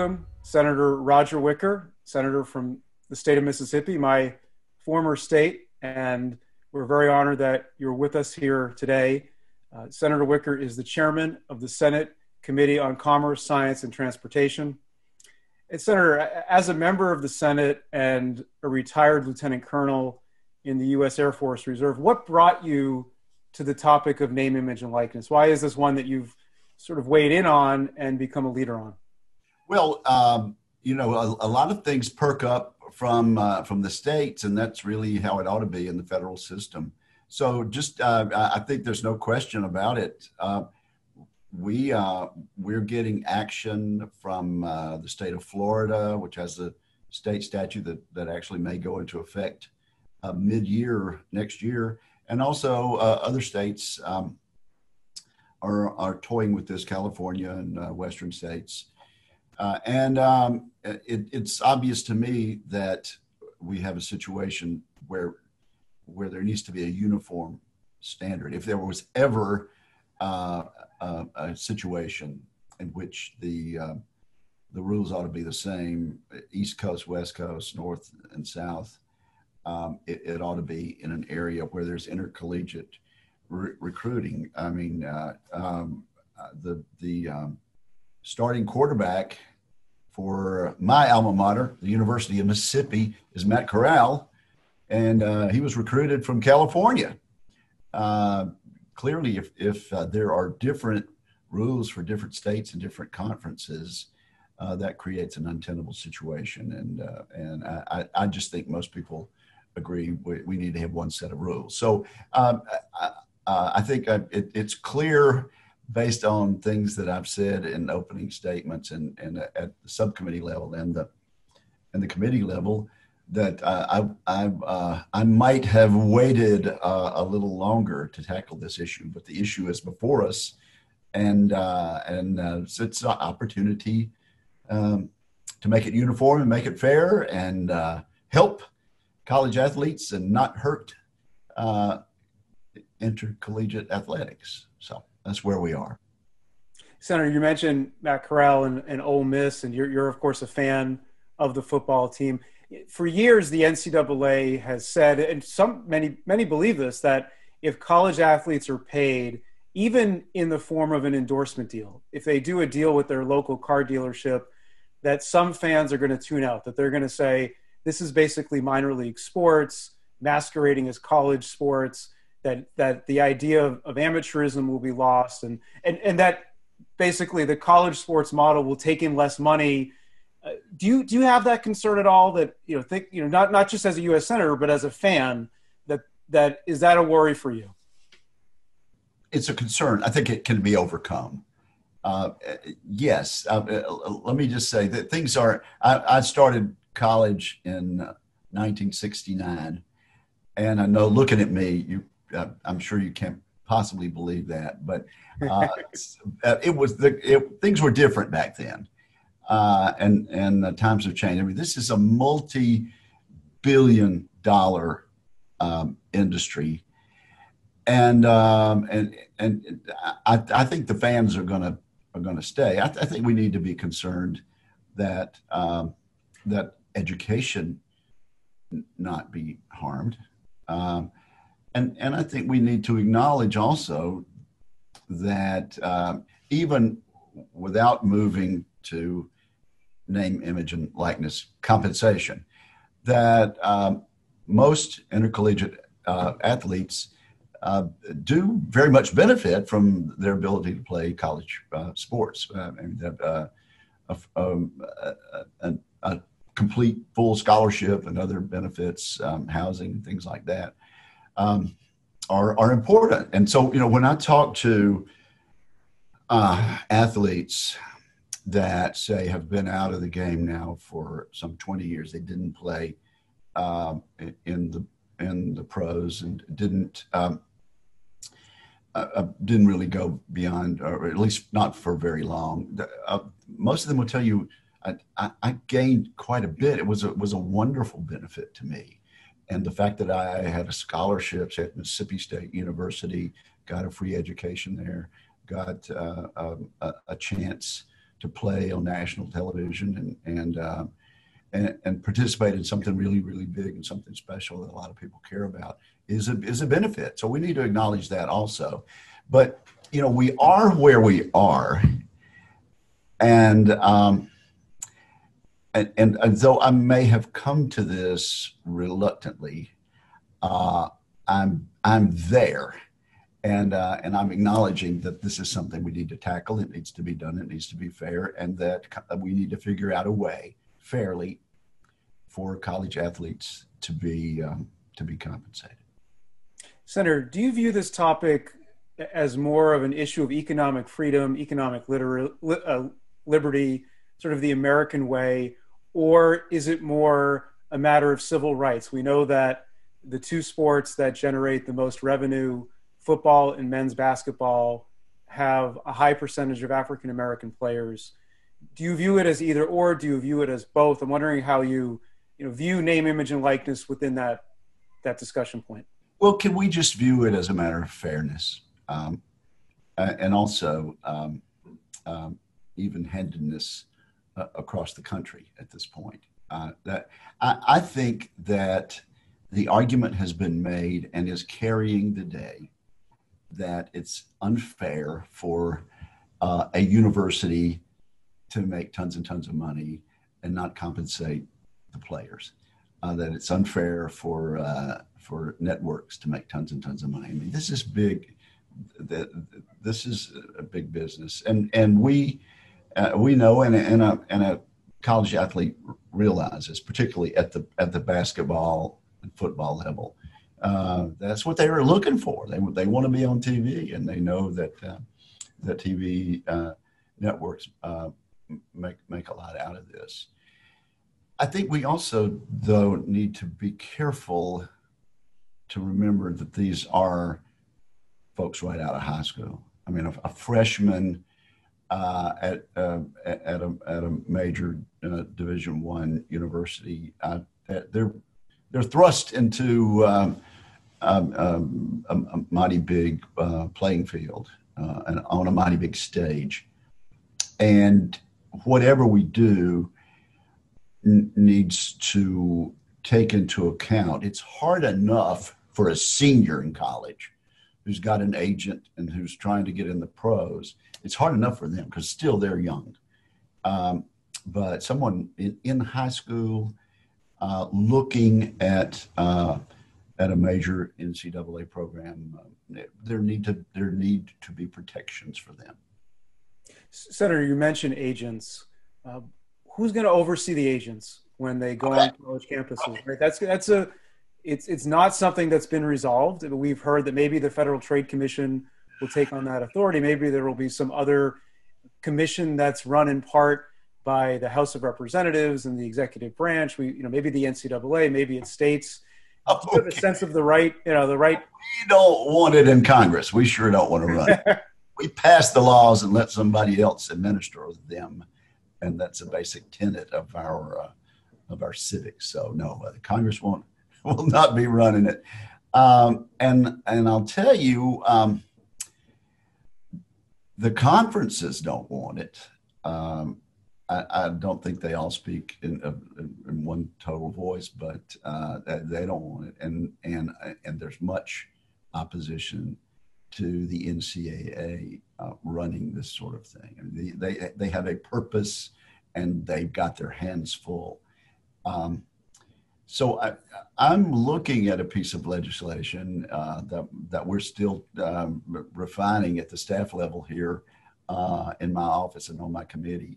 welcome Senator Roger Wicker, Senator from the state of Mississippi, my former state, and we're very honored that you're with us here today. Uh, Senator Wicker is the chairman of the Senate Committee on Commerce, Science, and Transportation. And Senator, as a member of the Senate and a retired lieutenant colonel in the U.S. Air Force Reserve, what brought you to the topic of name, image, and likeness? Why is this one that you've sort of weighed in on and become a leader on? Well, um, you know, a, a, lot of things perk up from uh, from the states, and that's really how it ought to be in the federal system. So, just uh, I think there's no question about it. Uh, we uh, we're getting action from uh, the state of Florida, which has a state statute that that actually may go into effect uh, mid-year next year, and also other states um, are are toying with this. California and western states. Uh, and um, it, it's obvious to me that we have a situation where where there needs to be a uniform standard. If there was ever uh, a, a, situation in which the uh, the rules ought to be the same, East Coast, West Coast, North and South, um, it, it, ought to be in an area where there's intercollegiate re- recruiting. I mean, uh, um, uh, the the um, starting quarterback for my alma mater, the University of Mississippi, is Matt Corral, and uh, he was recruited from California. Uh, clearly, if, if uh, there are different rules for different states and different conferences, uh, that creates an untenable situation. And uh, and I, I just think most people agree we, we need to have one set of rules. So um, I, I, think uh, it, it's clear based on things that I've said in opening statements and, and at the subcommittee level and the and the committee level that uh, I I, uh, I might have waited uh, a little longer to tackle this issue, but the issue is before us, and uh, and uh, so it's an opportunity um, to make it uniform and make it fair and uh, help college athletes and not hurt intercollegiate athletics. So that's where we are. Senator, you mentioned Matt Corral and, and Ole Miss, and you're, you're, of course, a fan of the football team. For years, the NCAA has said, and some many many believe this, that if college athletes are paid, even in the form of an endorsement deal, if they do a deal with their local car dealership, that some fans are going to tune out, that they're going to say, this is basically minor league sports masquerading as college sports that that the idea of, of amateurism will be lost and, and and that basically the college sports model will take in less money. Uh, do you do you have that concern at all that you know think you know not not just as a US senator but as a fan that that is that a worry for you? It's a concern. I think it can be overcome. Uh, yes. Uh, uh let me just say that things are I, I started college in 1969 and i know looking at me you uh, I'm sure you can't possibly believe that, but uh, uh, it was the it, things were different back then, uh, and and the times have changed. I mean, this is a multi-billion dollar um, industry, and um, and and I, I think the fans are gonna are gonna stay. I, I think we need to be concerned that um, that education not be harmed. Um, and and I think we need to acknowledge also that uh, even without moving to name, image, and likeness compensation, that um, most intercollegiate uh, athletes uh, do very much benefit from their ability to play college uh, sports. Uh, I mean, uh, a, um, a, a, complete full scholarship and other benefits, um, housing, things like that um, are are important. And so, you know, when I talk to uh, athletes that say have been out of the game now for some 20 years, they didn't play um, in the in the pros and didn't um, uh, uh, didn't really go beyond, or at least not for very long. Uh, most of them will tell you, I, I, I, gained quite a bit. It was a, was a wonderful benefit to me and the fact that I had a scholarship at Mississippi State University, got a free education there, got uh, um, a, a, chance to play on national television and and, uh, and and participate in something really really big and something special that a lot of people care about is a is a benefit. So we need to acknowledge that also. But you know we are where we are, and um, and, and, and though I may have come to this reluctantly, uh, I'm I'm there and uh, and I'm acknowledging that this is something we need to tackle. It needs to be done. It needs to be fair, and that we need to figure out a way fairly for college athletes to be um, to be compensated. Senator, do you view this topic as more of an issue of economic freedom, economic liter- uh, liberty, sort of the American way, or is it more a matter of civil rights? We know that the two sports that generate the most revenue football and men's basketball have a high percentage of African American players. Do you view it as either or? Do you view it as both? I'm wondering how you, you know, view name, image, and likeness within that that discussion point. Well, can we just view it as a matter of fairness, um, and also um, um, even-handedness uh, across the country at this point? Uh, that I, I think that the argument has been made and is carrying the day that it's unfair for uh, a university to make tons and tons of money and not compensate the players. Uh, that it's unfair for uh, for networks to make tons and tons of money. I mean, this is big. That this is a big business, and and we uh, we know, and and a and a college athlete realizes, particularly at the at the basketball and football level, uh, that's what they were looking for. They they want to be on TV, and they know that uh, that TV uh, networks uh, make make a lot out of this. I think we also, though, need to be careful to remember that these are folks right out of high school. I mean, a, a freshman uh, at, uh, at a at a major Division One university, they're they're thrust into um, um, um, a, a, mighty big uh, playing field uh, and on a mighty big stage. And whatever we do n- needs to take into account. It's hard enough for a senior in college who's got an agent and who's trying to get in the pros. It's hard enough for them because still they're young. Um, but someone in, in high school uh, looking at uh, at a major NCAA program, uh, there need to there need to be protections for them. Senator, you mentioned agents. Uh, who's going to oversee the agents when they go on college campuses? Right? That's that's a it's it's not something that's been resolved. We've heard that maybe the Federal Trade Commission will take on that authority. Maybe there will be some other commission that's run in part by the House of Representatives and the executive branch. We, you know, maybe the NCAA, maybe it states okay. a sense of the right, you know, the right. We don't want it in Congress. We sure don't want to run. we pass the laws and let somebody else administer them, and that's a basic tenet of our uh, of our civics. So no, uh, the Congress won't will not be running it. Um, and and I'll tell you, um, the conferences don't want it. Um, I, I, don't think they all speak in, in one total voice, but uh, they don't want it, and and and there's much opposition to the NCAA uh, running this sort of thing. I mean, they, they they have a purpose, and they've got their hands full. Um, so I, am looking at a piece of legislation uh, that that we're still um, refining at the staff level here uh, in my office and on my committee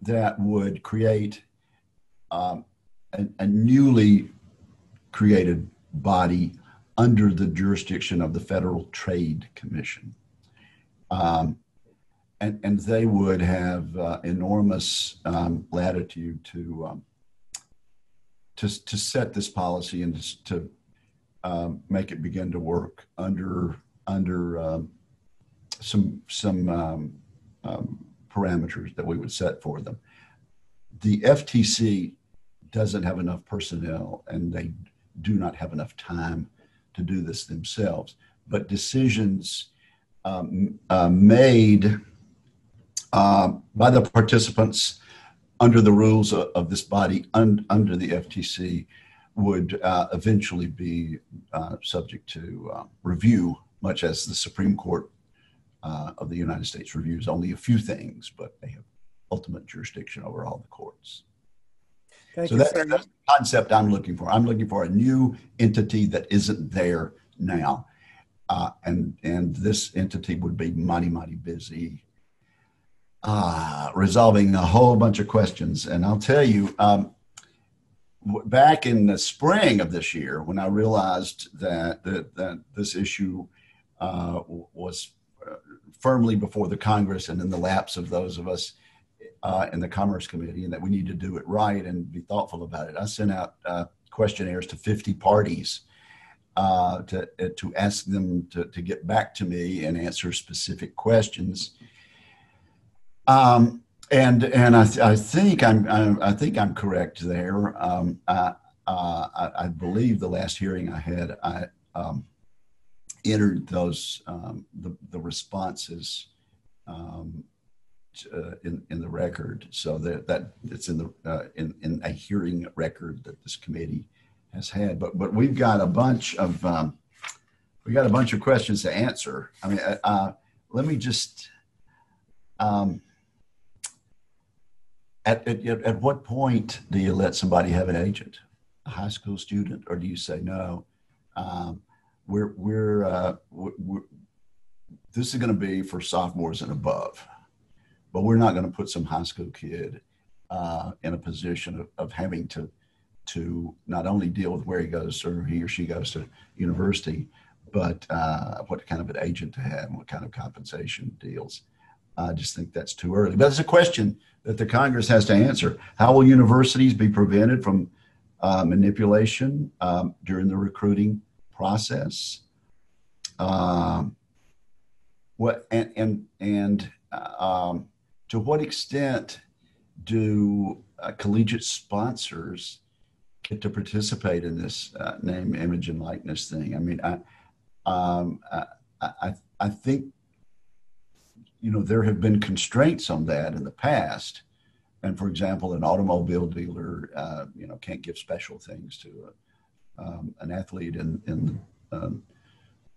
that would create um, a, a, newly created body under the jurisdiction of the Federal Trade Commission. Um, and, and they would have uh, enormous um, latitude to, um, to, to set this policy and to, um, make it begin to work under, under um, some, some parameters that we would set for them. The FTC doesn't have enough personnel and they do not have enough time to do this themselves. But decisions um, uh, made uh, by the participants under the rules of, of this body, un, under the FTC, would uh, eventually be uh, subject to uh, review, much as the Supreme Court uh, of the United States reviews only a few things, but they have ultimate jurisdiction over all the courts. Thank so you, that's, that's, the concept I'm looking for. I'm looking for a new entity that isn't there now. Uh, and and this entity would be mighty mighty busy uh, resolving a whole bunch of questions. And I'll tell you, um, back in the spring of this year, when I realized that that, that this issue uh, was uh, firmly before the Congress and in the laps of those of us uh, in the Commerce Committee, and that we need to do it right and be thoughtful about it, I sent out uh, questionnaires to 50 parties uh, to to ask them to, to get back to me and answer specific questions. Um, and and I, I think I'm, I'm, i think I'm correct there. Um, I, uh, I, I, believe the last hearing I had, I um, entered those um, the the responses um, uh, in in the record, so that that it's in the uh, in in a hearing record that this committee has had. But but we've got a bunch of um, we got a bunch of questions to answer. I mean, uh, uh let me just. Um, at, at, at what point do you let somebody have an agent, a high school student, or do you say no? Um, we're we're, uh, we're, this is going to be for sophomores and above, but we're not going to put some high school kid uh, in a position of, of having to to not only deal with where he goes or he or she goes to university, but uh, what kind of an agent to have and what kind of compensation deals. I just think that's too early. But it's a question that the Congress has to answer. How will universities be prevented from uh, manipulation um, during the recruiting process? Um, what and and and um, to what extent do uh, collegiate sponsors get to participate in this uh, name, image, and likeness thing? I mean, I, um, I, I, I think you know, there have been constraints on that in the past. And for example, an automobile dealer, uh, you know, can't give special things to a, um, an athlete in in um,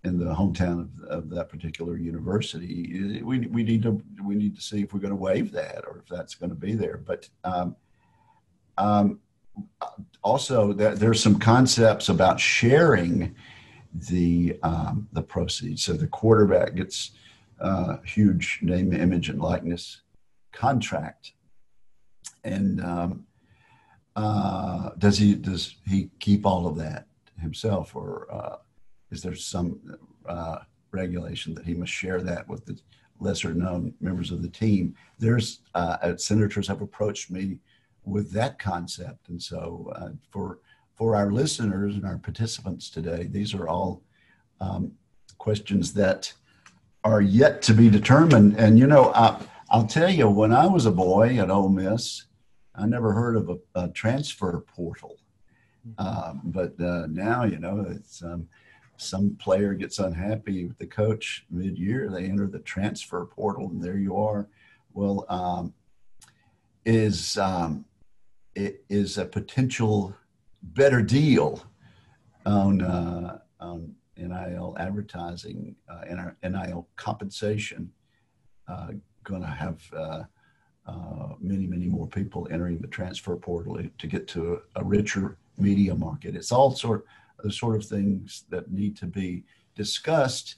in the hometown of, of, that particular university. We, we need to we need to see if we're going to waive that or if that's going to be there. But um, um, also, there, there's some concepts about sharing the um, the proceeds. So the quarterback gets uh, huge name, image, and likeness contract. And um, uh, does he does he keep all of that himself, or uh, is there some uh, regulation that he must share that with the lesser known members of the team? There's uh, senators have approached me with that concept, and so uh, for for our listeners and our participants today, these are all um, questions that are yet to be determined. And you know, I, will tell you, when I was a boy at Ole Miss, I never heard of a, a transfer portal. Um, but uh, now, you know, it's um, some player gets unhappy with the coach mid-year, they enter the transfer portal, and there you are. Well, um, is um, it is a potential better deal on uh, on NIL advertising uh, and our NIL compensation uh, going to have uh, uh, many, many more people entering the transfer portal to get to a, a richer media market. It's all sort the sort of things that need to be discussed.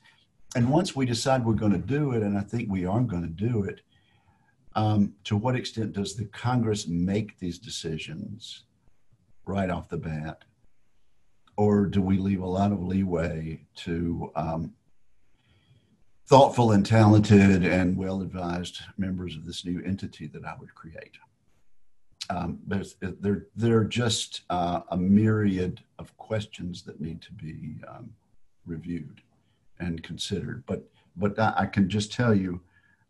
And once we decide we're going to do it, and I think we are going to do it, um, to what extent does the Congress make these decisions right off the bat? Or do we leave a lot of leeway to um, thoughtful and talented and well advised members of this new entity that I would create? Um, there's, there, there are just uh, a myriad of questions that need to be um, reviewed and considered. But, but I can just tell you,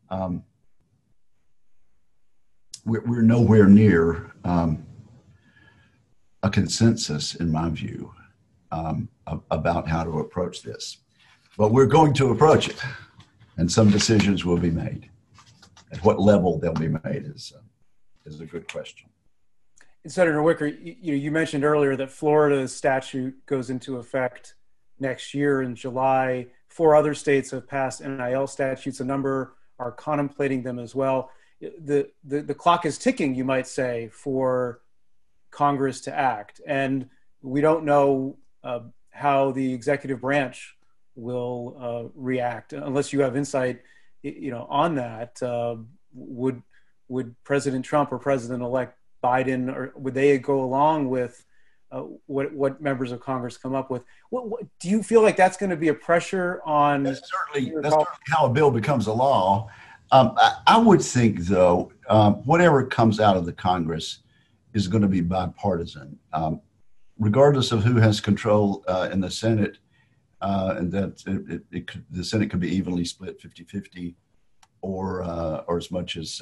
um, we're, we're, nowhere near um, a consensus, in my view, um, about how to approach this. But we're going to approach it, and some decisions will be made. at what level they'll be made is uh, is a good question. Senator Wicker, you, you mentioned earlier that Florida's statute goes into effect next year in July. Four other states have passed NIL statutes. A number are contemplating them as well. The, the, the clock is ticking, you might say, for Congress to act. And we don't know uh, how the executive branch will uh, react unless you have insight you know on that uh, would would president trump or president elect biden or would they go along with uh, what what members of congress come up with? What, what, do you feel like that's going to be a pressure on that's certainly, that's certainly how a bill becomes a law. Um, I, I, would think though um, whatever comes out of the congress is going to be bipartisan. Um, regardless of who has control uh, in the Senate, uh, and that it, it, it could, the Senate could be evenly split 50-50 or, uh, or as much as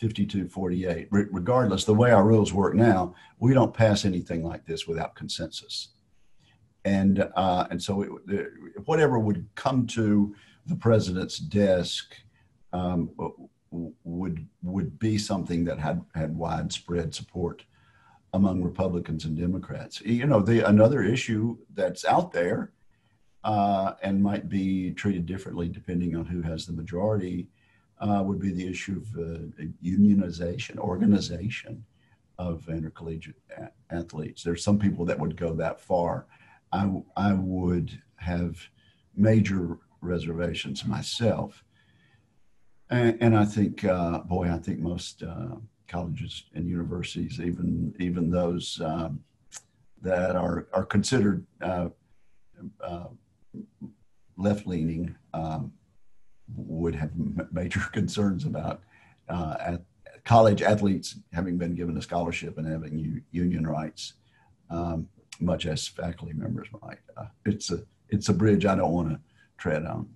52-48. Uh, Re- regardless, the way our rules work now, we don't pass anything like this without consensus. And, uh, and so it, whatever would come to the president's desk um, would, would be something that had, had widespread support among Republicans and Democrats. You know, the another issue that's out there uh, and might be treated differently depending on who has the majority uh, would be the issue of uh, unionization, organization of intercollegiate a- athletes. There's some people that would go that far. I, I would have major reservations myself. And, and I think, uh, boy, I think most uh, colleges and universities, even even those um, that are are considered uh, uh, left leaning, um, would have major concerns about uh, at college athletes having been given a scholarship and having u- union rights, um, much as faculty members might. Uh, it's a it's a bridge I don't want to tread on.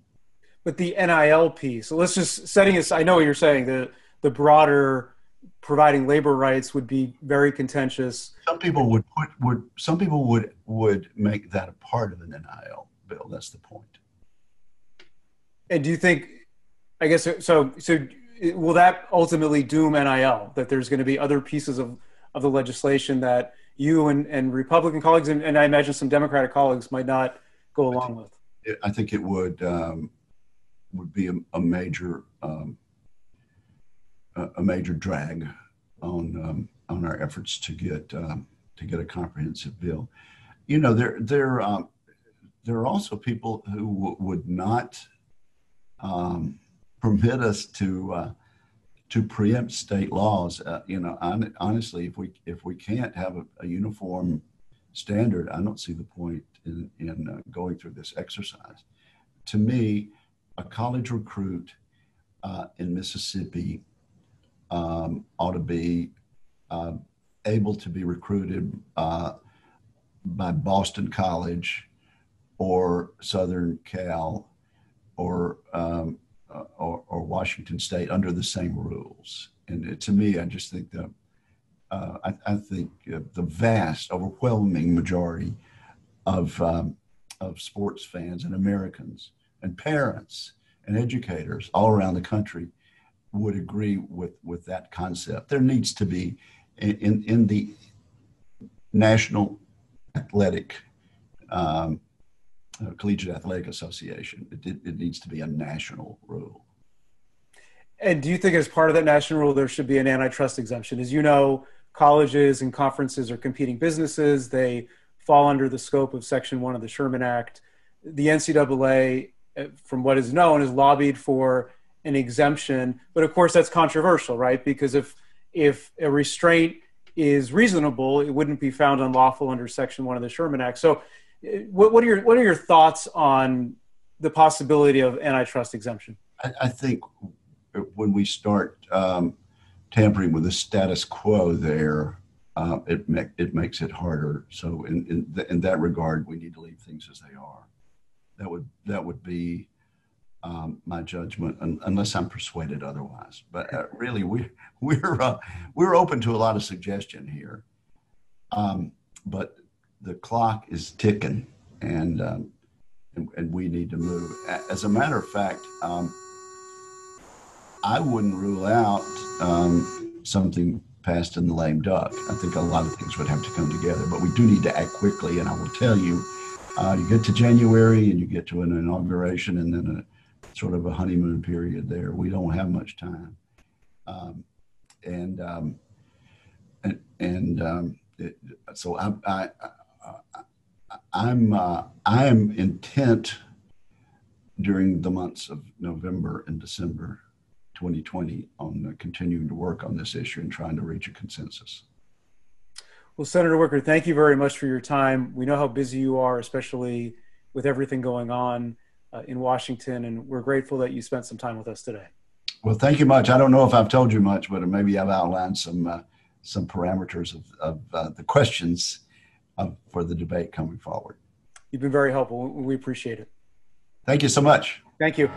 But the NIL piece, so let's just setting us. I know what you're saying. The the broader providing labor rights would be very contentious. Some people would put would some people would would make that a part of an NIL bill. That's the point. And do you think? I guess so. So will that ultimately doom NIL? That there's going to be other pieces of of the legislation that you and, and Republican colleagues and, and I imagine some Democratic colleagues might not go along with. I think it would um, would be a, a major um, a major drag on um, on our efforts to get um, to get a comprehensive bill. You know, there there um, there are also people who w- would not um, permit us to uh, to preempt state laws. Uh, you know, on, honestly, if we if we can't have a, a, uniform standard, I don't see the point in, in uh, going through this exercise. To me, a college recruit uh, in Mississippi um, ought to be uh, able to be recruited uh, by Boston College or Southern Cal or, um, uh, or, or Washington State under the same rules. And it, to me, I just think that uh, I, I, think uh, the vast, overwhelming majority of um, of sports fans and Americans and parents and educators all around the country would agree with with that concept. There needs to be in in the National Athletic um, uh, Collegiate Athletic Association. It, it needs to be a national rule. And do you think, as part of that national rule, there should be an antitrust exemption? As you know, colleges and conferences are competing businesses. They fall under the scope of Section 1 of the Sherman Act. The NCAA, uh, from what is known, has lobbied for an exemption. But of course, that's controversial, right? Because if if a restraint is reasonable, it wouldn't be found unlawful under Section One of the Sherman Act. So, uh, what, what are your what are your thoughts on the possibility of antitrust exemption? I, I think when we start um, tampering with the status quo, there uh, it it makes it harder. So, in in, th- in that regard, we need to leave things as they are. That would that would be um, my judgment, un- unless I'm persuaded otherwise. But uh, really, we we're uh, we're open to a lot of suggestion here. Um, but the clock is ticking, and, um, and, and we need to move. As a matter of fact, um, I wouldn't rule out um, something passed in the lame duck. I think a lot of things would have to come together, but we do need to act quickly. And I will tell you, uh, you get to January and you get to an inauguration and then sort of a honeymoon period there. We don't have much time. Um, and, um, and, and um, it, so I, I, I, I'm, uh, I am intent during the months of November and December 2020 on uh, continuing to work on this issue and trying to reach a consensus. Well, Senator Wicker, thank you very much for your time. We know how busy you are, especially with everything going on uh, in Washington, and we're grateful that you spent some time with us today. Well, thank you much. I don't know if I've told you much, but maybe I've outlined some uh, some parameters of, of uh, the questions for the debate coming forward. You've been very helpful. We appreciate it. Thank you so much. Thank you.